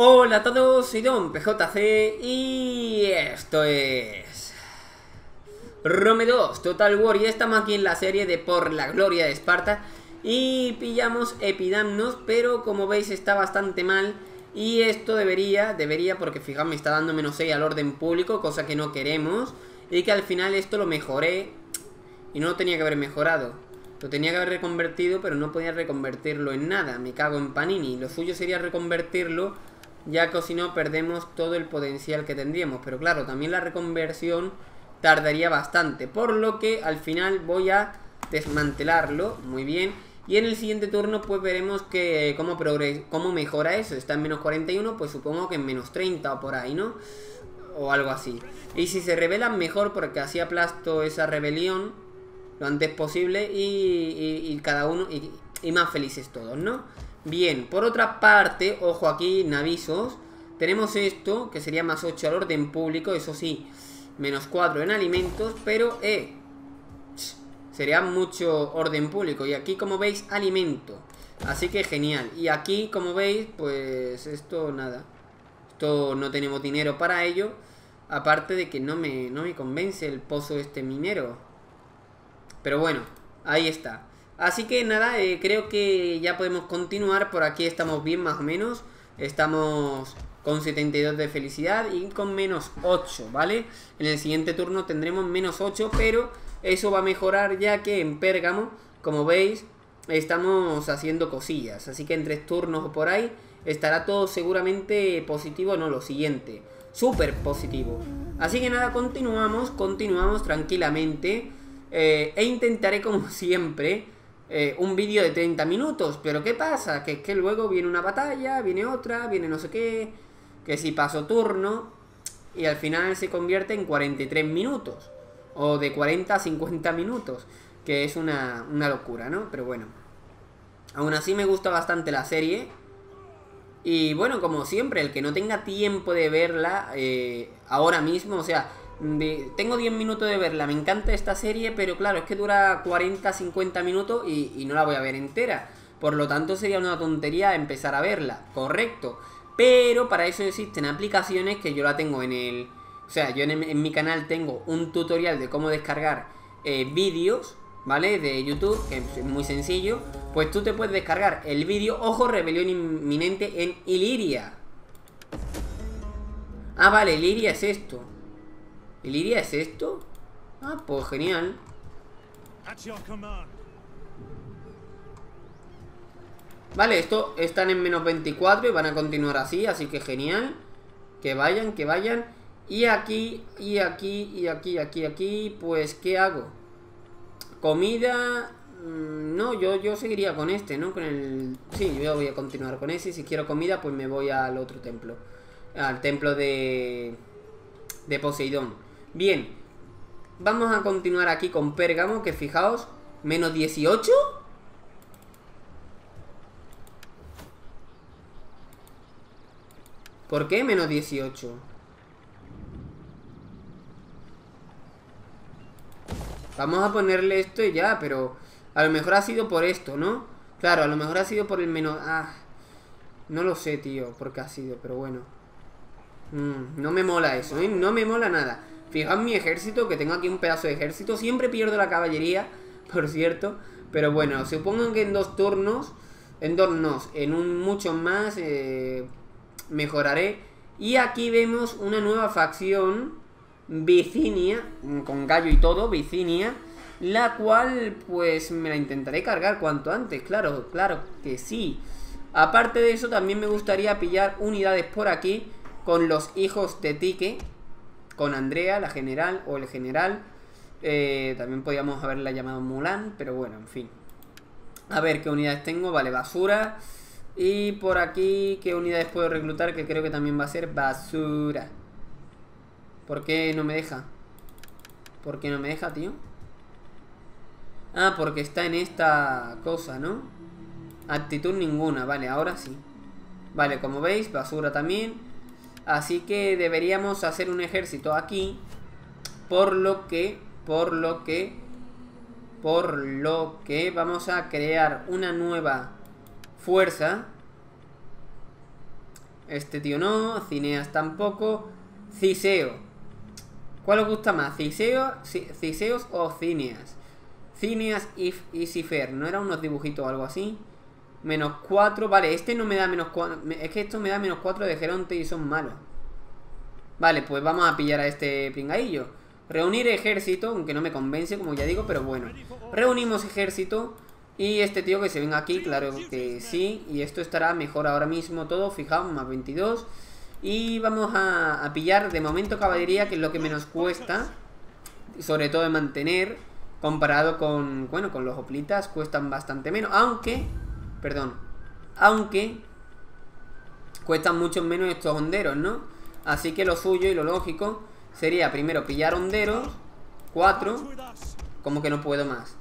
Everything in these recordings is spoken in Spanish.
Hola a todos, soy Don PJC y esto es... Rome 2 Total War y estamos aquí en la serie de Por la Gloria de Esparta y pillamos Epidamnos, pero como veis está bastante mal y esto debería, debería porque fijaos me está dando menos 6 al orden público, cosa que no queremos y que al final esto lo mejoré y no lo tenía que haber mejorado. Lo tenía que haber reconvertido, pero no podía reconvertirlo en nada. Me cago en Panini. Lo suyo sería reconvertirlo ya que si no perdemos todo el potencial que tendríamos. Pero claro, también la reconversión tardaría bastante, por lo que al final voy a desmantelarlo, muy bien. Y en el siguiente turno pues veremos que cómo, cómo mejora eso. Está en menos 41, pues supongo que en menos 30 o por ahí, ¿no? O algo así. Y si se revelan mejor porque así aplasto esa rebelión lo antes posible y, cada uno... Y, y más felices todos, ¿no? Bien, por otra parte, ojo aquí, navisos. Tenemos esto, que sería más 8 al orden público, eso sí, menos 4 en alimentos, pero, eh, sería mucho orden público. Y aquí, como veis, alimento. Así que genial. Y aquí, como veis, pues esto nada. Esto no tenemos dinero para ello. Aparte de que no me, no me convence el pozo este minero. Pero bueno, ahí está. Así que nada, eh, creo que ya podemos continuar. Por aquí estamos bien más o menos. Estamos con 72 de felicidad y con menos 8, ¿vale? En el siguiente turno tendremos menos 8, pero eso va a mejorar ya que en Pérgamo, como veis, estamos haciendo cosillas. Así que en tres turnos o por ahí estará todo seguramente positivo, no, lo siguiente. Súper positivo. Así que nada, continuamos, continuamos tranquilamente. Eh, e intentaré como siempre eh, un vídeo de 30 minutos. Pero ¿qué pasa? Que es que luego viene una batalla, viene otra, viene no sé qué. Que si paso turno. Y al final se convierte en 43 minutos. O de 40 a 50 minutos. Que es una, locura, ¿no? Pero bueno. Aún así me gusta bastante la serie. Y bueno, como siempre, el que no tenga tiempo de verla eh, ahora mismo, o sea, tengo 10 minutos de verla, me encanta esta serie, pero claro, es que dura 40, 50 minutos y, no la voy a ver entera. Por lo tanto, sería una tontería empezar a verla, correcto. Pero para eso existen aplicaciones que yo la tengo en el... O sea, yo en, mi canal tengo un tutorial de cómo descargar eh, vídeos, ¿vale? De YouTube, que es muy sencillo. Pues tú te puedes descargar el vídeo, ojo, rebelión inminente en Iliria. Ah, vale, Iliria es esto. ¿Iliria es esto? Ah, pues genial. Vale, esto están en menos 24 y van a continuar así, así que genial. Que vayan, que vayan. Y aquí, y aquí, y aquí, aquí, aquí, pues, ¿qué hago? Comida... Mm, no, yo, yo seguiría con este, ¿no? Con el... Sí, yo voy a continuar con ese. Si quiero comida, pues me voy al otro templo. Al templo de... De Poseidón. Bien, vamos a continuar aquí con Pérgamo, que fijaos, menos 18. ¿Por qué menos 18? Vamos a ponerle esto y ya, pero a lo mejor ha sido por esto, ¿no? Claro, a lo mejor ha sido por el menos... Ah, no lo sé, tío, por qué ha sido, pero bueno. Mm, no me mola eso, ¿eh? No me mola nada. Fijaos mi ejército, que tengo aquí un pedazo de ejército. Siempre pierdo la caballería, por cierto. Pero bueno, supongo que en dos turnos, en dos en un mucho más, eh, mejoraré. Y aquí vemos una nueva facción, Vicinia, con gallo y todo, Vicinia. La cual, pues, me la intentaré cargar cuanto antes, claro, claro que sí. Aparte de eso, también me gustaría pillar unidades por aquí con los hijos de Tique con Andrea, la general o el general. Eh, también podíamos haberla llamado Mulan, pero bueno, en fin. A ver qué unidades tengo. Vale, basura. Y por aquí, ¿qué unidades puedo reclutar? Que creo que también va a ser basura. ¿Por qué no me deja? ¿Por qué no me deja, tío? Ah, porque está en esta cosa, ¿no? Actitud ninguna, vale, ahora sí. Vale, como veis, basura también. Así que deberíamos hacer un ejército aquí. Por lo que, por lo que, por lo que vamos a crear una nueva fuerza. Este tío no, Cineas tampoco. Ciseo. ¿Cuál os gusta más? ¿Ciseo, ¿Ciseos o Cineas? Cineas y, Cifer. ¿No eran unos dibujitos o algo así? Menos 4. Vale, este no me da menos 4. Es que esto me da menos 4 de Geronte y son malos. Vale, pues vamos a pillar a este pingadillo. Reunir ejército, aunque no me convence, como ya digo, pero bueno. Reunimos ejército. Y este tío que se venga aquí, claro que sí. Y esto estará mejor ahora mismo todo. Fijaos, más 22. Y vamos a, pillar de momento caballería, que es lo que menos cuesta. Sobre todo de mantener. Comparado con, bueno, con los hoplitas cuestan bastante menos. Aunque, perdón, aunque cuestan mucho menos estos honderos, ¿no? Así que lo suyo y lo lógico sería primero pillar honderos. Cuatro. Como que no puedo más.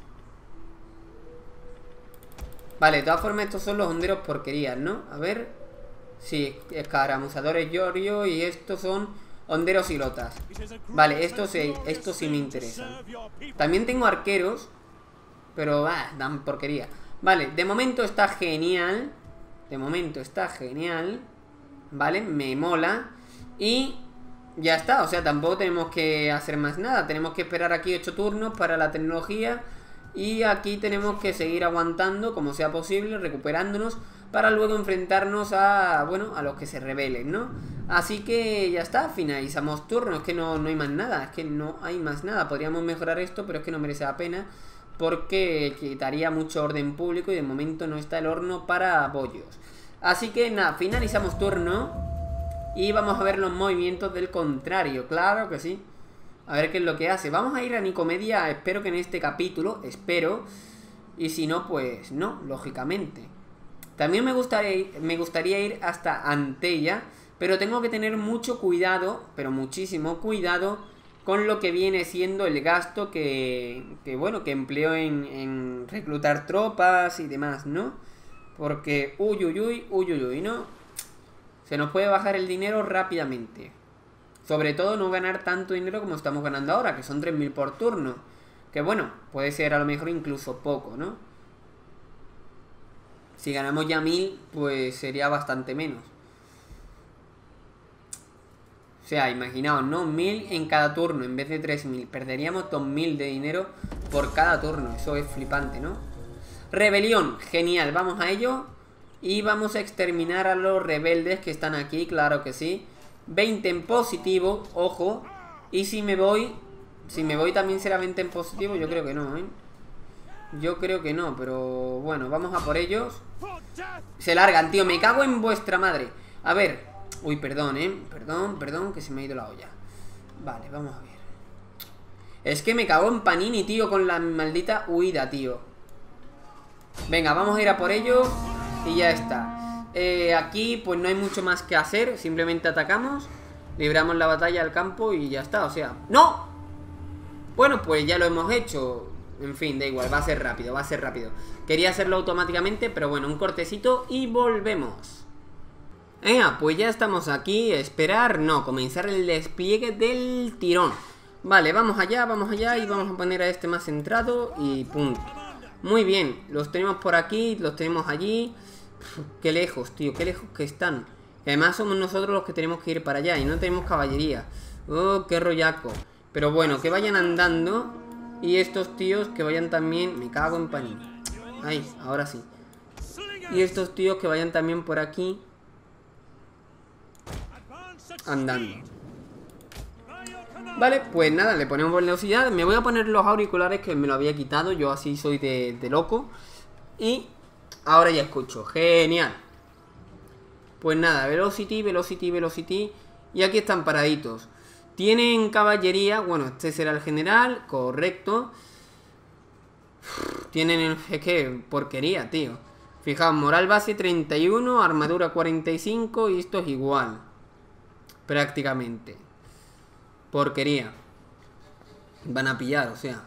Vale, de todas formas estos son los honderos porquerías, ¿no? A ver. Sí, escaramuzadores Giorgio y estos son honderos y lotas. Vale, estos estos sí me interesan. También tengo arqueros, pero ah, dan porquería. Vale, de momento está genial. De momento está genial. Vale, me mola. Y ya está, o sea, tampoco tenemos que hacer más nada. Tenemos que esperar aquí 8 turnos para la tecnología y aquí tenemos que seguir aguantando como sea posible, recuperándonos para luego enfrentarnos a, bueno, a los que se rebelen, ¿no? Así que ya está, finalizamos turno, es que no, no hay más nada, es que no hay más nada. Podríamos mejorar esto, pero es que no merece la pena porque quitaría mucho orden público y de momento no está el horno para bollos. Así que nada, finalizamos turno y vamos a ver los movimientos del contrario, claro que sí. A ver qué es lo que hace. Vamos a ir a Nicomedia, espero que en este capítulo, espero. Y si no, pues no, lógicamente. También me gustaría, me gustaría ir hasta Antella, pero tengo que tener mucho cuidado, pero muchísimo cuidado, con lo que viene siendo el gasto que, que bueno, que empleo en, en reclutar tropas y demás, ¿no? Porque, uy, uy, uy, uy, uy, ¿no? Se nos puede bajar el dinero rápidamente. Sobre todo no ganar tanto dinero como estamos ganando ahora, que son 3.000 por turno. Que bueno, puede ser a lo mejor incluso poco, ¿no? Si ganamos ya 1.000, pues sería bastante menos. O sea, imaginaos, ¿no? 1.000 en cada turno en vez de 3.000. Perderíamos 2.000 de dinero por cada turno. Eso es flipante, ¿no? Rebelión, genial, vamos a ello. Y vamos a exterminar a los rebeldes que están aquí, claro que sí. 20 en positivo, ojo. Y si me voy, si me voy también será 20 en positivo, yo creo que no, ¿eh? Yo creo que no, pero bueno, vamos a por ellos. Se largan, tío, me cago en vuestra madre. A ver, uy, perdón, ¿eh? Perdón, perdón, que se me ha ido la olla. Vale, vamos a ver. Es que me cago en Panini, tío, con la maldita huida, tío. Venga, vamos a ir a por ellos y ya está. Eh, aquí pues no hay mucho más que hacer Simplemente atacamos Libramos la batalla al campo y ya está, o sea ¡No! Bueno, pues ya lo hemos hecho En fin, da igual, va a ser rápido, va a ser rápido Quería hacerlo automáticamente, pero bueno, un cortecito y volvemos Venga, pues ya estamos aquí Esperar, no, comenzar el despliegue del tirón Vale, vamos allá, vamos allá y vamos a poner a este más centrado y punto Muy bien, los tenemos por aquí, los tenemos allí Qué lejos, tío, qué lejos que están. además somos nosotros los que tenemos que ir para allá y no tenemos caballería. Oh, qué rollaco. Pero bueno, que vayan andando y estos tíos que vayan también... Me cago en panín. Ay, ahora sí. Y estos tíos que vayan también por aquí andando. Vale, pues nada, le ponemos velocidad. Me voy a poner los auriculares que me lo había quitado. Yo así soy de, de loco. Y Ahora ya escucho. Genial. Pues nada, Velocity, Velocity, Velocity. Y aquí están paraditos. Tienen caballería. Bueno, este será el general. Correcto. Tienen... Es que porquería, tío. Fijaos, moral base 31, armadura 45 y esto es igual. Prácticamente. Porquería. Van a pillar, o sea.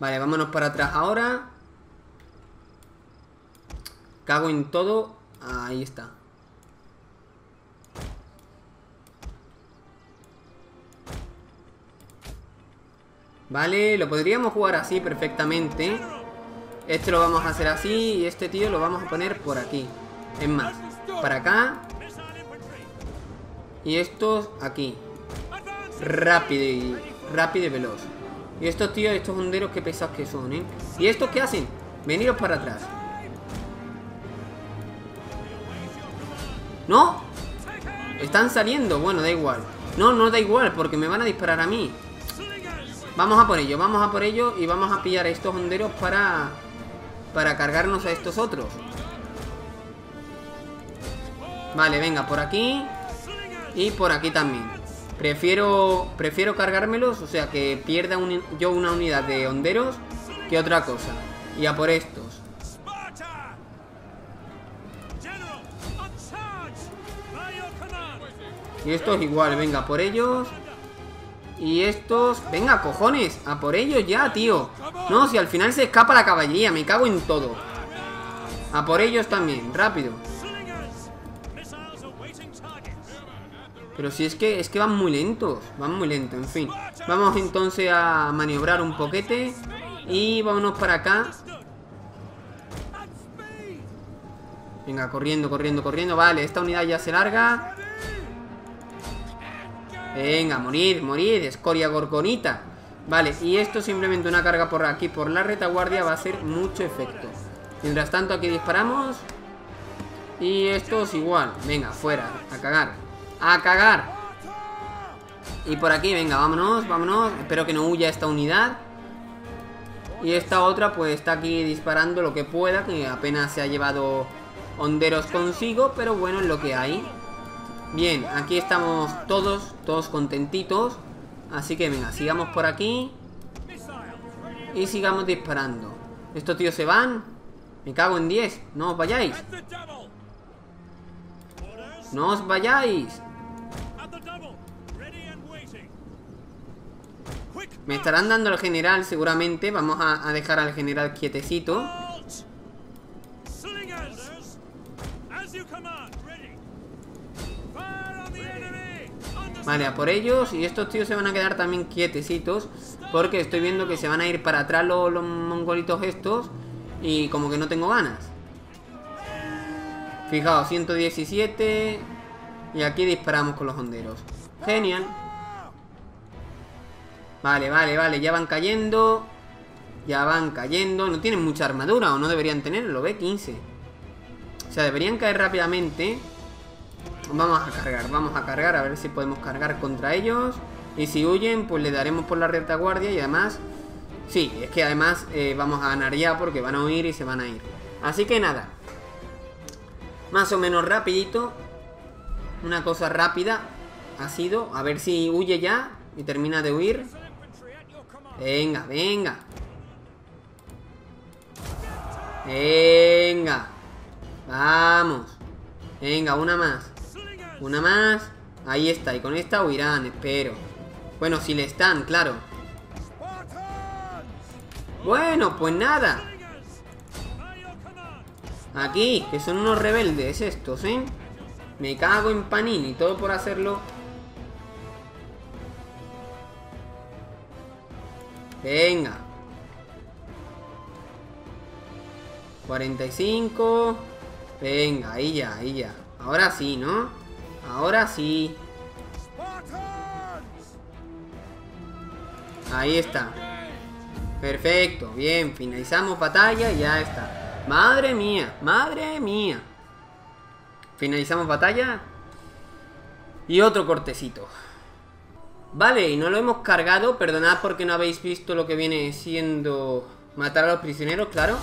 Vale, vámonos para atrás ahora. Cago en todo. Ahí está. Vale, lo podríamos jugar así perfectamente. Este lo vamos a hacer así y este tío lo vamos a poner por aquí. Es más, para acá. Y estos aquí. Rápido y, rápido y veloz. Y estos tíos, estos honderos, qué pesados que son, ¿eh? ¿Y estos qué hacen? Veniros para atrás. ¿No? Están saliendo. Bueno, da igual. No, no da igual, porque me van a disparar a mí. Vamos a por ello, vamos a por ello y vamos a pillar a estos honderos para... Para cargarnos a estos otros. Vale, venga, por aquí. Y por aquí también. Prefiero, prefiero cargármelos, o sea que pierda yo una unidad de honderos Que otra cosa. Y a por estos. Y estos igual, venga, por ellos Y estos... Venga, cojones, a por ellos ya, tío. No, si al final se escapa la caballería Me cago en todo. A por ellos también, rápido. Pero si es que es que van muy lentos Van muy lentos, en fin. Vamos entonces a maniobrar un poquete Y vámonos para acá. Venga, corriendo, corriendo, corriendo. Vale, esta unidad ya se larga Venga, morir, morir Escoria gorgonita. Vale, y esto simplemente una carga por aquí Por la retaguardia va a hacer mucho efecto. Mientras tanto aquí disparamos. Y estos igual. Venga, fuera, a cagar ¡A cagar! Y por aquí, venga, vámonos, vámonos. Espero que no huya esta unidad. Y esta otra pues está aquí disparando lo que pueda Que apenas se ha llevado honderos consigo Pero bueno, es lo que hay Bien, aquí estamos todos, todos contentitos. Así que venga, sigamos por aquí Y sigamos disparando. Estos tíos se van. Me cago en 10, no os vayáis. No os vayáis. Me estarán dando el general seguramente. Vamos a, dejar al general quietecito Vale, a por ellos. Y estos tíos se van a quedar también quietecitos Porque estoy viendo que se van a ir para atrás los, mongolitos estos Y como que no tengo ganas. Fijaos, 117 Y aquí disparamos con los honderos. Genial. Vale, vale, vale, ya van cayendo Ya van cayendo. No tienen mucha armadura o no deberían tenerlo, ve, 15 O sea, deberían caer rápidamente Vamos a cargar, vamos a cargar A ver si podemos cargar contra ellos Y si huyen, pues le daremos por la retaguardia Y además, sí, es que además eh, Vamos a ganar ya porque van a huir y se van a ir Así que nada Más o menos rapidito Una cosa rápida Ha sido, a ver si huye ya Y termina de huir Venga, venga. Venga. Vamos. Venga, una más. Una más. Ahí está. Y con esta huirán, espero. Bueno, si le están, claro. Bueno, pues nada. Aquí, que son unos rebeldes estos, ¿eh? Me cago en Panini, todo por hacerlo Venga. 45. Venga, ahí ya, ahí ya. Ahora sí, ¿no? Ahora sí. Ahí está. Perfecto, bien, finalizamos batalla y ya está. Madre mía, madre mía. Finalizamos batalla. Y otro cortecito. Vale, y no lo hemos cargado. Perdonad porque no habéis visto lo que viene siendo matar a los prisioneros, claro.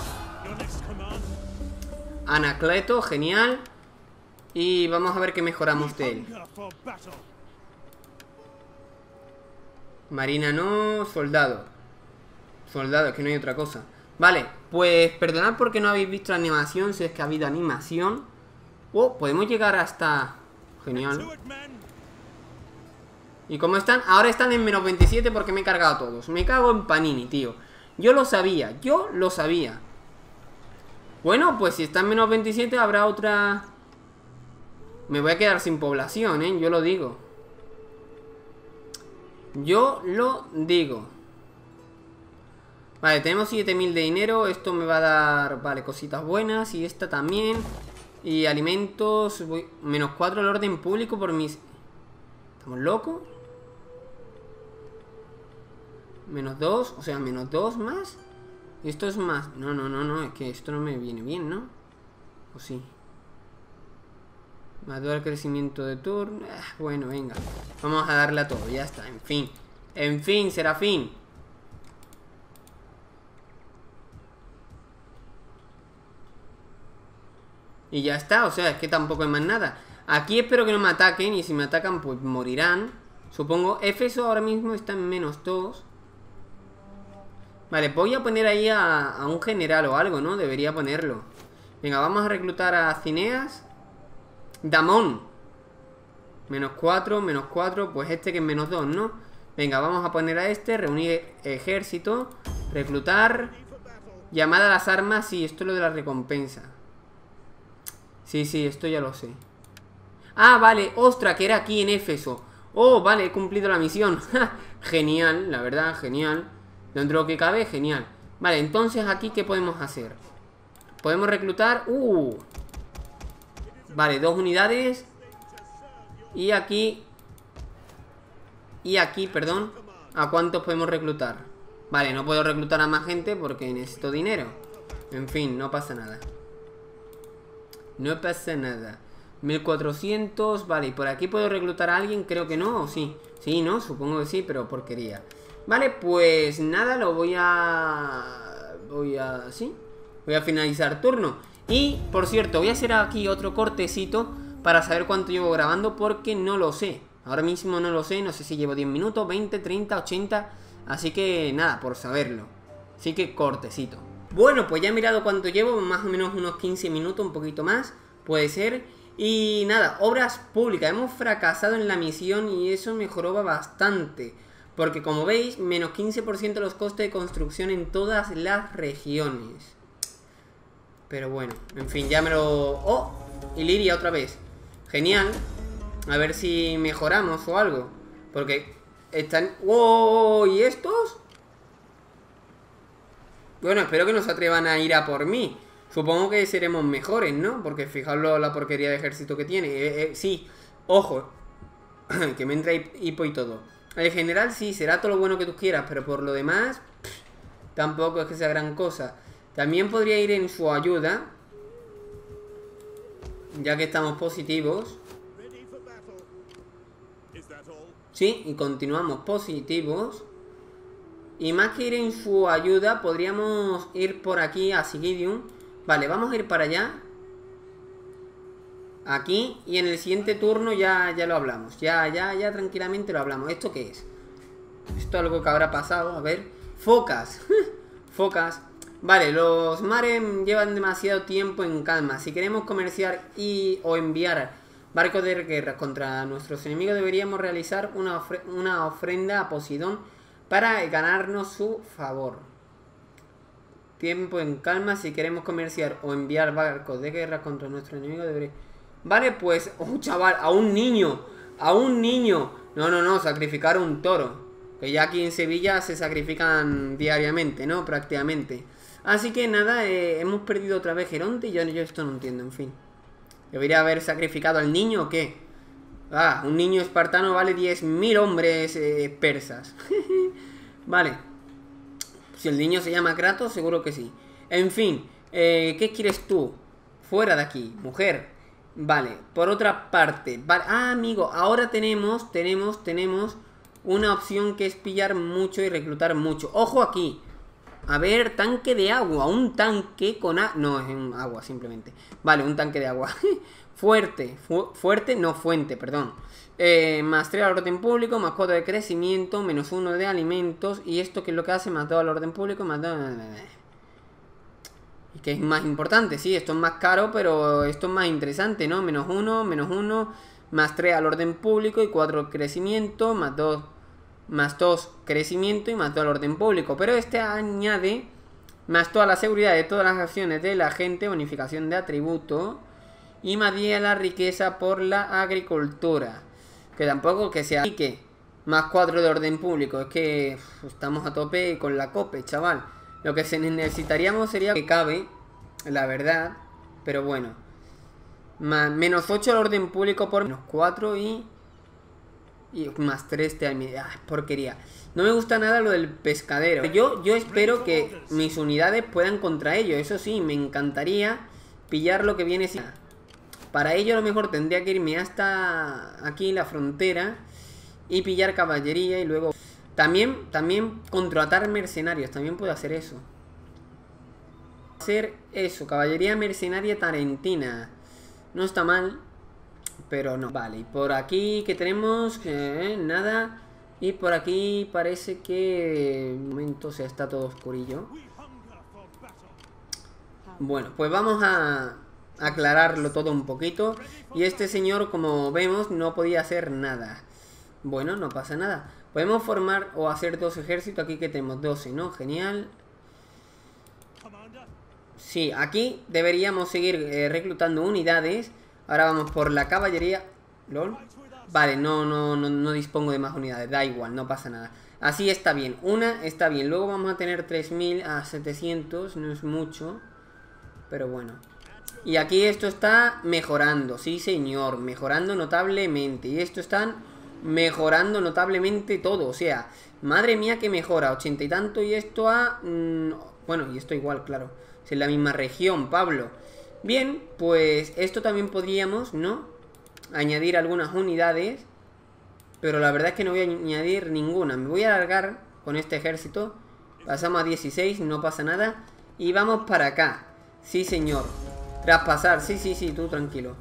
Anacleto, genial. Y vamos a ver qué mejoramos de él. Marina no, soldado. Soldado, que no hay otra cosa. Vale, pues perdonad porque no habéis visto la animación, si es que ha habido animación. Oh, podemos llegar hasta... Genial. ¿Y cómo están? Ahora están en menos 27 porque me he cargado a todos. Me cago en Panini, tío. Yo lo sabía, yo lo sabía. Bueno, pues si están en menos 27 habrá otra... Me voy a quedar sin población, ¿eh? Yo lo digo. Yo lo digo. Vale, tenemos 7000 de dinero. Esto me va a dar, vale, cositas buenas. Y esta también. Y alimentos. Voy... Menos 4 al orden público por mis... ¿Estamos locos? Menos 2, o sea, menos 2 más. Esto es más. No, no, no, no, es que esto no me viene bien, ¿no? ¿O sí? Más el crecimiento de turno. Ah, bueno, venga. Vamos a darle a todo, ya está, en fin. En fin, será fin. Y ya está, o sea, es que tampoco hay más nada. Aquí espero que no me ataquen y si me atacan pues morirán. Supongo, Éfeso ahora mismo está en menos 2. Vale, voy a poner ahí a, un general o algo, ¿no? Debería ponerlo. Venga, vamos a reclutar a Cineas. Damón. Menos 4, menos 4. Pues este que es menos 2, ¿no? Venga, vamos a poner a este. Reunir ejército. Reclutar. Llamada a las armas. Sí, esto es lo de la recompensa. Sí, sí, esto ya lo sé. Ah, vale, ostra, que era aquí en Éfeso. Oh, vale, he cumplido la misión. genial, la verdad, genial. Dentro de lo que cabe, genial. Vale, entonces aquí, ¿qué podemos hacer? Podemos reclutar... ¡Uh! Vale, dos unidades. Y aquí... Y aquí, perdón. ¿A cuántos podemos reclutar? Vale, no puedo reclutar a más gente porque necesito dinero. En fin, no pasa nada. No pasa nada. 1400, vale, ¿y por aquí puedo reclutar a alguien? Creo que no, ¿o sí? Sí, ¿no? Supongo que sí, pero porquería. Vale, pues nada, lo voy a... Voy a... ¿Sí? Voy a finalizar turno. Y, por cierto, voy a hacer aquí otro cortecito para saber cuánto llevo grabando porque no lo sé. Ahora mismo no lo sé, no sé si llevo 10 minutos, 20, 30, 80... Así que nada, por saberlo. Así que cortecito. Bueno, pues ya he mirado cuánto llevo, más o menos unos 15 minutos, un poquito más, puede ser. Y nada, obras públicas, hemos fracasado en la misión y eso mejoró bastante. Porque como veis, menos 15% los costes de construcción en todas las regiones. Pero bueno, en fin, ya me lo... ¡Oh! Iliria otra vez. Genial. A ver si mejoramos o algo. Porque están... ¡Wow! ¿Y estos? Bueno, espero que no se atrevan a ir a por mí. Supongo que seremos mejores, ¿no? Porque fijaos la porquería de ejército que tiene. Eh, eh, sí, ojo. que me entra hipo y todo. En general sí, será todo lo bueno que tú quieras, pero por lo demás, tampoco es que sea gran cosa. También podría ir en su ayuda, ya que estamos positivos. Sí, y continuamos positivos. Y más que ir en su ayuda, podríamos ir por aquí a Sigidium. Vale, vamos a ir para allá. Aquí. Y en el siguiente turno ya, ya lo hablamos. Ya, ya, ya tranquilamente lo hablamos. ¿Esto qué es? Esto es algo que habrá pasado. A ver. Focas. Focas. Vale, los mares llevan demasiado tiempo en calma. Si queremos comerciar y o enviar barcos de guerra contra nuestros enemigos, deberíamos realizar una, una ofrenda a Poseidón para ganarnos su favor. Tiempo en calma, si queremos comerciar o enviar barcos de guerra contra nuestro enemigo, debería... Vale, pues, un chaval, a un niño, a un niño. No, no, no, sacrificar un toro. Que ya aquí en Sevilla se sacrifican diariamente, ¿no? Prácticamente. Así que nada, eh, hemos perdido otra vez Geronte y yo, esto no entiendo, en fin. ¿Debería haber sacrificado al niño o qué? Ah, un niño espartano vale 10.000 hombres eh, persas. vale. Si el niño se llama Kratos, seguro que sí. En fin, eh, ¿qué quieres tú? Fuera de aquí, mujer. Vale, por otra parte. Ah, amigo, ahora tenemos, tenemos, tenemos una opción que es pillar mucho y reclutar mucho. Ojo aquí. A ver, tanque de agua. Un tanque con... A no, es un agua simplemente. Vale, un tanque de agua. Fuerte, fuerte, no fuente, perdón. Eh, más 3 al orden público, más 4 de crecimiento, menos 1 de alimentos. Y esto que es lo que hace, más 2 al orden público, más 2... Y que es más importante, sí, esto es más caro, pero esto es más interesante, ¿no? Menos 1, menos 1, más 3 al orden público y 4 crecimiento, más 2, más 2 crecimiento y más 2 al orden público. Pero este añade más toda la seguridad de todas las acciones de la gente, bonificación de atributo y medía la riqueza por la agricultura. Que tampoco que sea que más 4 de orden público. Es que estamos a tope con la COPE, chaval. Lo que necesitaríamos sería que cabe, la verdad. Pero bueno. menos 8 al orden público por menos 4 y... Y más 3 te ah, porquería. No me gusta nada lo del pescadero. Yo, yo espero que mis unidades puedan contra ello. Eso sí, me encantaría pillar lo que viene... Para ello a lo mejor tendría que irme hasta aquí la frontera y pillar caballería y luego... También, también contratar mercenarios, también puedo hacer eso. Hacer eso, caballería mercenaria tarentina. No está mal, pero no. Vale, y por aquí que tenemos, eh, nada. Y por aquí parece que... Un momento, o sea, está todo oscurillo. Bueno, pues vamos a aclararlo todo un poquito. Y este señor, como vemos, no podía hacer nada. Bueno, no pasa nada. Podemos formar o hacer dos ejércitos. Aquí que tenemos 12, ¿no? Genial. Sí, aquí deberíamos seguir eh, reclutando unidades. Ahora vamos por la caballería. ¿Lol? Vale, no, no, no, no dispongo de más unidades. Da igual, no pasa nada. Así está bien. Una está bien. Luego vamos a tener 3000 a 700. No es mucho. Pero bueno. Y aquí esto está mejorando. Sí, señor. Mejorando notablemente. Y esto están mejorando notablemente todo. O sea, madre mía que mejora. 80 y tanto y esto a... Mm, bueno, y esto igual, claro. Es en la misma región, Pablo. Bien, pues esto también podríamos, ¿no? Añadir algunas unidades. Pero la verdad es que no voy a añadir ninguna. Me voy a alargar con este ejército. Pasamos a 16, no pasa nada. Y vamos para acá. Sí, señor. Traspasar, sí, sí, sí, tú tranquilo.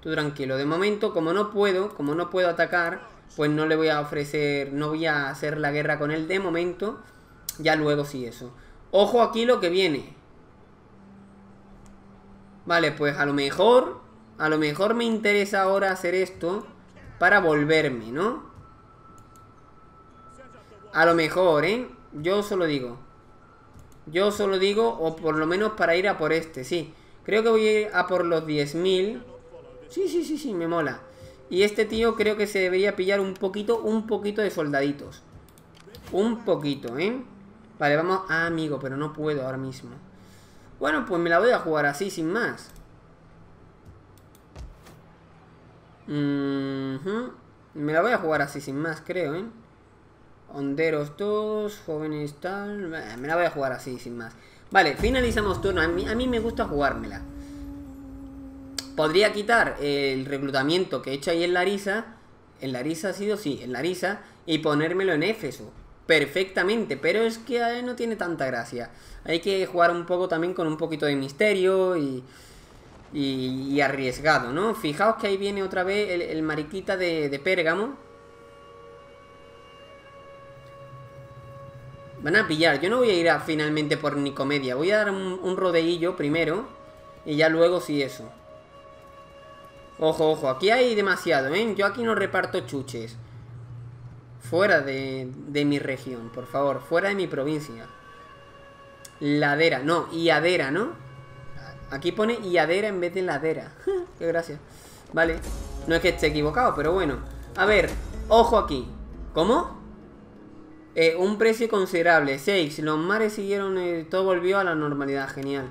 Tú tranquilo. De momento, como no puedo, como no puedo atacar, pues no le voy a ofrecer, no voy a hacer la guerra con él de momento. Ya luego sí eso. Ojo aquí lo que viene. Vale, pues a lo mejor, a lo mejor me interesa ahora hacer esto para volverme, ¿no? A lo mejor, ¿eh? Yo solo digo. Yo solo digo, o por lo menos para ir a por este, sí. Creo que voy a ir a por los 10.000. Sí, sí, sí, sí, me mola. Y este tío creo que se debería pillar un poquito, un poquito de soldaditos. Un poquito, ¿eh? Vale, vamos... Ah, amigo, pero no puedo ahora mismo. Bueno, pues me la voy a jugar así, sin más. Me la voy a jugar así, sin más, creo, ¿eh? Honderos 2, jóvenes tal... Me la voy a jugar así, sin más. Vale, finalizamos turno. A mí, a mí me gusta jugármela. Podría quitar el reclutamiento que he hecho ahí en Larisa. En Larisa ha sido, sí, en Larisa. Y ponérmelo en Éfeso. Perfectamente, pero es que eh, no tiene tanta gracia. Hay que jugar un poco también con un poquito de misterio y, arriesgado, ¿no? Fijaos que ahí viene otra vez el, mariquita de, de Pérgamo. Van a pillar. Yo no voy a ir a, finalmente por Nicomedia. Voy a dar un, rodeillo primero. Y ya luego sí eso. Ojo, ojo, aquí hay demasiado, ¿eh? Yo aquí no reparto chuches. Fuera de mi región, por favor. Fuera de mi provincia. Ladera, no, iadera, ¿no? Aquí pone iadera en vez de ladera. Qué gracia. Vale. No es que esté equivocado, pero bueno. A ver, ojo aquí. ¿Cómo? Eh, un precio considerable. 6. Los mares siguieron... Eh, todo volvió a la normalidad. Genial.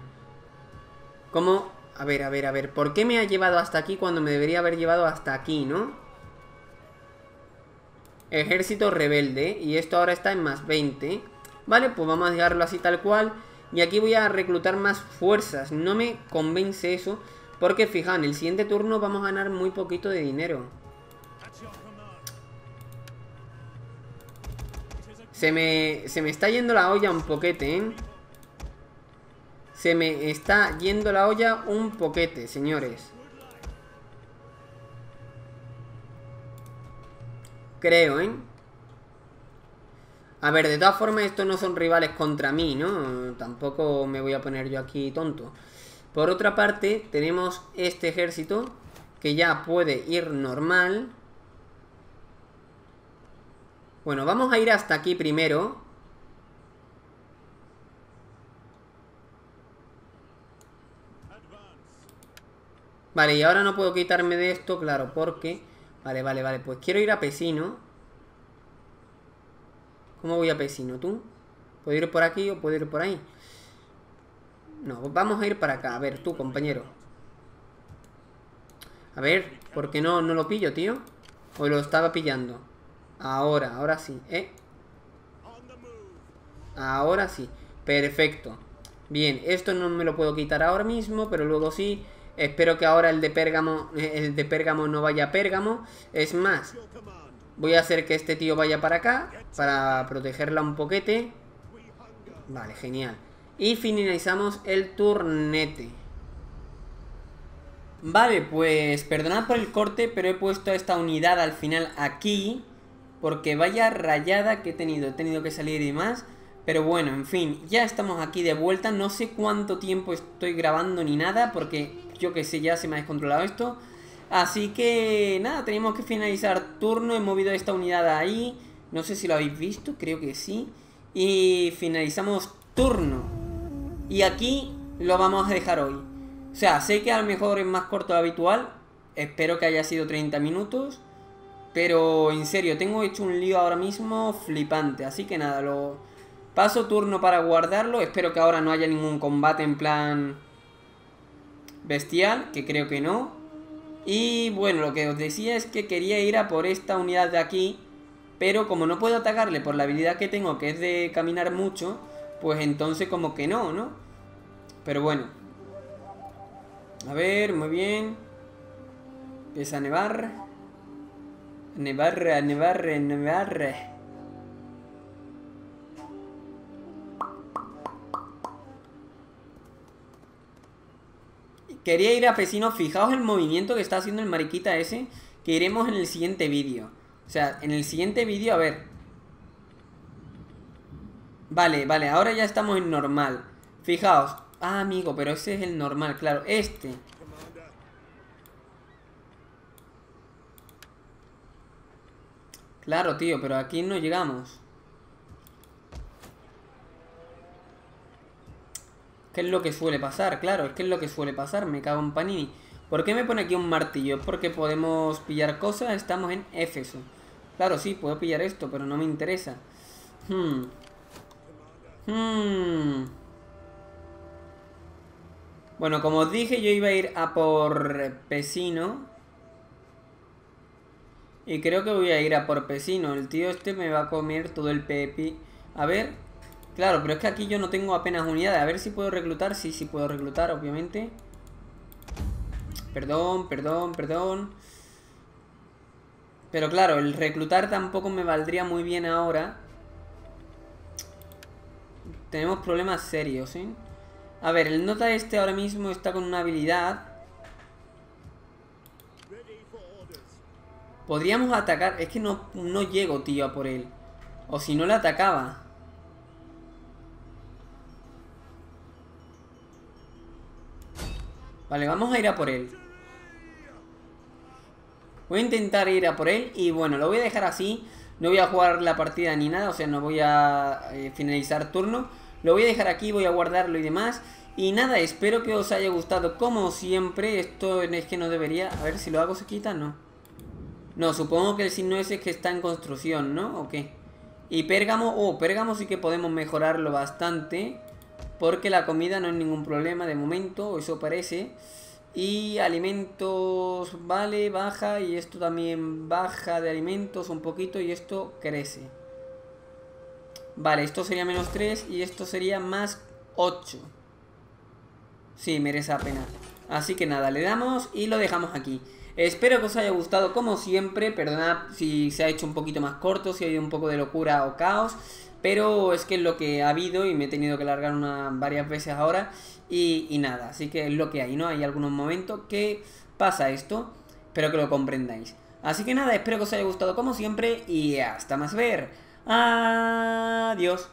¿Cómo? A ver, a ver, a ver. ¿Por qué me ha llevado hasta aquí cuando me debería haber llevado hasta aquí, no? Ejército rebelde. Y esto ahora está en más 20. Vale, pues vamos a dejarlo así tal cual. Y aquí voy a reclutar más fuerzas. No me convence eso. Porque fijaos, en el siguiente turno vamos a ganar muy poquito de dinero. Se me, se me está yendo la olla un poquete, ¿eh? Se me está yendo la olla un poquete, señores. Creo, ¿eh? A ver, de todas formas, estos no son rivales contra mí, ¿no? Tampoco me voy a poner yo aquí tonto. Por otra parte, tenemos este ejército que ya puede ir normal. Bueno, vamos a ir hasta aquí primero. Vale, y ahora no puedo quitarme de esto, claro, porque... Vale, vale, vale, pues quiero ir a Pesino. ¿Cómo voy a Pesino, tú? ¿Puedo ir por aquí o puedo ir por ahí? No, vamos a ir para acá. A ver, tú, compañero. A ver, ¿por qué no, no lo pillo, tío? O lo estaba pillando. Ahora, ahora sí, ¿eh? Ahora sí. Perfecto. Bien, esto no me lo puedo quitar ahora mismo, pero luego sí. Espero que ahora el de Pérgamo, el de Pérgamo no vaya a Pérgamo. Es más, voy a hacer que este tío vaya para acá, para protegerla un poquete. Vale, genial. Y finalizamos el turnete. Vale, pues perdonad por el corte, pero he puesto esta unidad al final aquí. Porque vaya rayada que he tenido. He tenido que salir y más. Pero bueno, en fin, ya estamos aquí de vuelta. No sé cuánto tiempo estoy grabando ni nada. Porque yo que sé, ya se me ha descontrolado esto. Así que nada, tenemos que finalizar turno. He movido esta unidad ahí. No sé si lo habéis visto, creo que sí. Y finalizamos turno. Y aquí lo vamos a dejar hoy. O sea, sé que a lo mejor es más corto de habitual. Espero que haya sido 30 minutos. Pero en serio, tengo hecho un lío ahora mismo flipante. Así que nada, lo paso turno para guardarlo. Espero que ahora no haya ningún combate en plan bestial, que creo que no. Y bueno, lo que os decía es que quería ir a por esta unidad de aquí. Pero como no puedo atacarle por la habilidad que tengo, que es de caminar mucho, pues entonces como que no, ¿no? Pero bueno, a ver, muy bien. Empieza a nevar. Nevar, nevar, nevar. Quería ir a Pesino. Fijaos el movimiento que está haciendo el mariquita ese. Que iremos en el siguiente vídeo. O sea, en el siguiente vídeo, a ver. Vale, vale, ahora ya estamos en normal. Fijaos, Ah, amigo, pero ese es el normal, claro. Este. Claro, tío, pero aquí no llegamos. ¿Qué es lo que suele pasar? Claro, es que es lo que suele pasar. Me cago en Panini. ¿Por qué me pone aquí un martillo? ¿Es porque podemos pillar cosas? Estamos en Éfeso. Claro, sí, puedo pillar esto, pero no me interesa. Hmm. Hmm. Bueno, como os dije, yo iba a ir a por Pesino. Y creo que voy a ir a por Pesino. El tío este me va a comer todo el pepi. A ver. Claro, pero es que aquí yo no tengo apenas unidades. A ver si puedo reclutar. Sí, sí puedo reclutar, obviamente. Perdón, perdón, perdón. Pero claro, el reclutar tampoco me valdría muy bien ahora. Tenemos problemas serios, ¿eh? A ver, el nota este ahora mismo está con una habilidad. Podríamos atacar... Es que no, no llego, tío, a por él. O si no le atacaba. Vale, vamos a ir a por él. Voy a intentar ir a por él y bueno, lo voy a dejar así. No voy a jugar la partida ni nada, o sea, no voy a eh, finalizar turno. Lo voy a dejar aquí, voy a guardarlo y demás. Y nada, espero que os haya gustado como siempre. Esto es que no debería... A ver, si lo hago se quita, no. No, supongo que el signo ese es que está en construcción, ¿no? ¿O qué? Y Pérgamo... Oh, Pérgamo sí que podemos mejorarlo bastante. Porque la comida no es ningún problema de momento, eso parece. Y alimentos, vale, baja. Y esto también baja de alimentos un poquito y esto crece. Vale, esto sería menos 3 y esto sería más 8. Sí, merece la pena. Así que nada, le damos y lo dejamos aquí. Espero que os haya gustado como siempre. Perdonad si se ha hecho un poquito más corto, si ha habido un poco de locura o caos. Pero es que es lo que ha habido y me he tenido que largar una, varias veces ahora. Y, y nada, así que es lo que hay, ¿no? Hay algunos momentos que pasa esto. Espero que lo comprendáis. Así que nada, espero que os haya gustado como siempre y hasta más ver. Adiós.